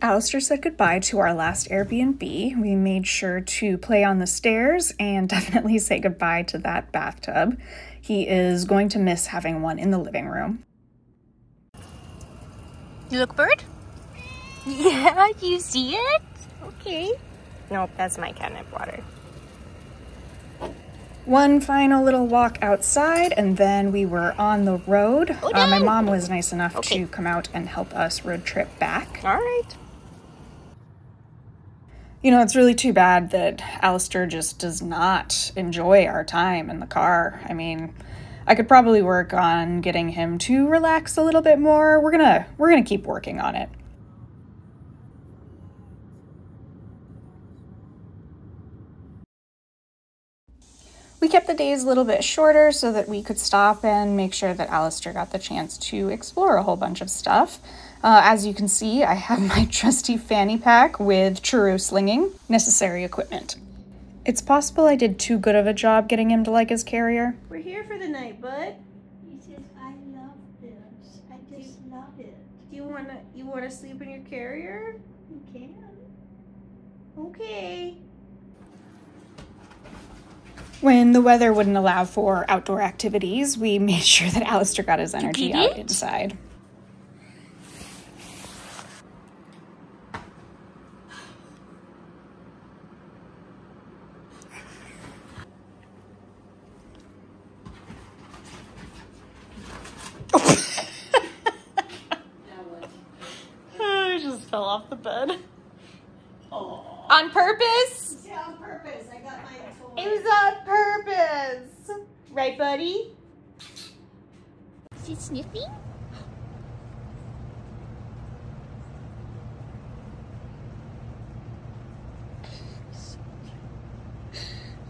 Alastor said goodbye to our last Airbnb. We made sure to play on the stairs and definitely say goodbye to that bathtub. He is going to miss having one in the living room. You look bird? Yeah, you see it? Okay. Nope, that's my catnip water. One final little walk outside, and then we were on the road. Oh, uh, my mom was nice enough Okay. to come out and help us road trip back. All right. You know, it's really too bad that Alastor just does not enjoy our time in the car. I mean, I could probably work on getting him to relax a little bit more. We're gonna we're gonna keep working on it. We kept the days a little bit shorter so that we could stop and make sure that Alastor got the chance to explore a whole bunch of stuff. Uh, as you can see, I have my trusty fanny pack with churro slinging, necessary equipment. It's possible I did too good of a job getting him to like his carrier. We're here for the night, bud. He says, I love this. I just love it. Do you wanna you wanna sleep in your carrier? You can. Okay. When the weather wouldn't allow for outdoor activities, we made sure that Alastor got his energy out inside. Off the bed. On purpose? Yeah, on purpose. I got my toy. It was on purpose. Right, buddy? Is he sniffing?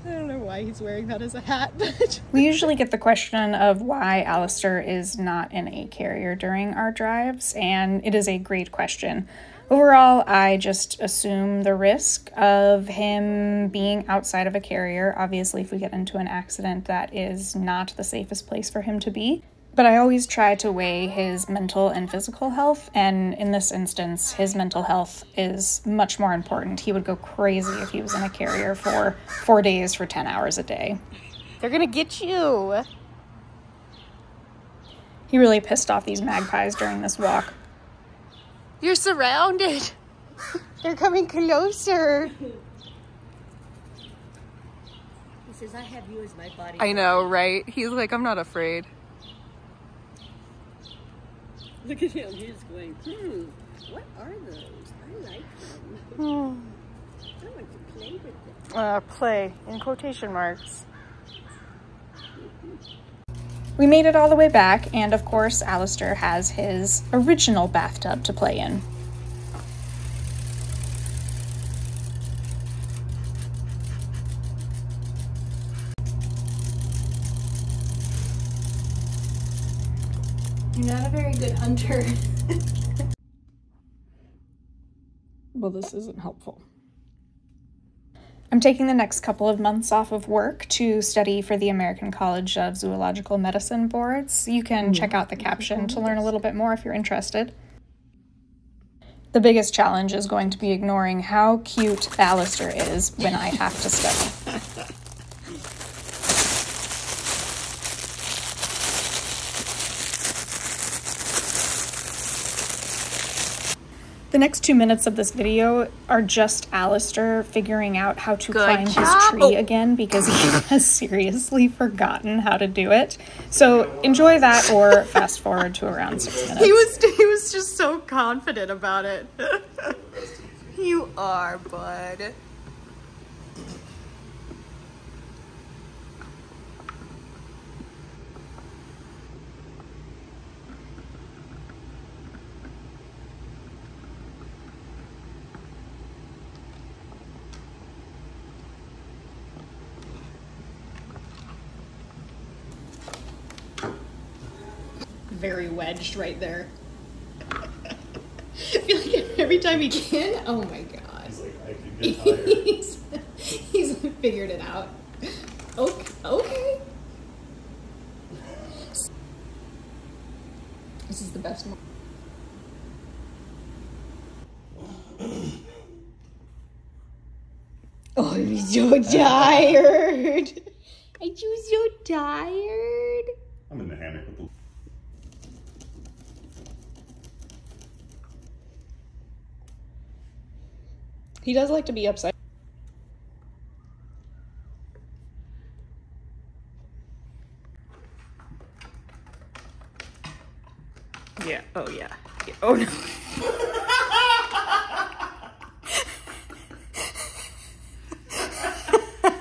I don't know why he's wearing that as a hat, but We usually get the question of why Alastor is not in a carrier during our drives, and it is a great question. Overall, I just assume the risk of him being outside of a carrier. Obviously, if we get into an accident, that is not the safest place for him to be. But I always try to weigh his mental and physical health, and in this instance, his mental health is much more important. He would go crazy if he was in a carrier for four days for 10 hours a day. They're gonna get you. He really pissed off these magpies during this walk. You're surrounded. They're coming closer. He says, I have you as my body. I know, right? He's like, I'm not afraid. look at him. He's going, hmm, what are those? I like them. I want to play with them. Uh, play in quotation marks. We made it all the way back, and of course, Alastor has his original bathtub to play in. You're not a very good hunter. well, this isn't helpful. I'm taking the next couple of months off of work to study for the American College of Zoological Medicine boards. You can hmm. check out the caption to learn a little bit more if you're interested. The biggest challenge is going to be ignoring how cute Alastor is when I have to study. The next two minutes of this video are just Alastor figuring out how to Good climb job. his tree Oh. again because he has seriously forgotten how to do it. So enjoy that or fast forward to around six minutes. He was he was just so confident about it. you are, bud. very wedged right there. I feel like every time he can, oh my god. He's like, I get tired. he's, he's figured it out. Okay. okay. This is the best one. oh, I'm so tired. I'm so tired. He does like to be upside. Yeah. Oh yeah. yeah. Oh no.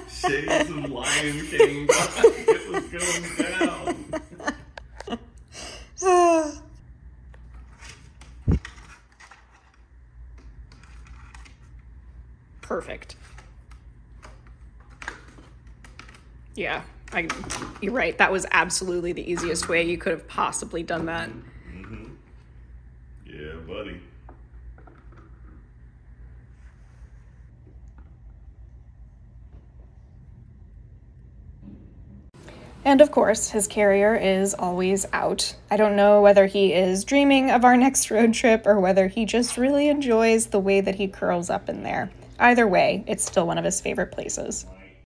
Shades of Lion King. it was going down. Perfect. Yeah, I, you're right. That was absolutely the easiest way you could have possibly done that. Mm-hmm. Yeah, buddy. And of course, his carrier is always out. I don't know whether he is dreaming of our next road trip or whether he just really enjoys the way that he curls up in there. Either way, it's still one of his favorite places.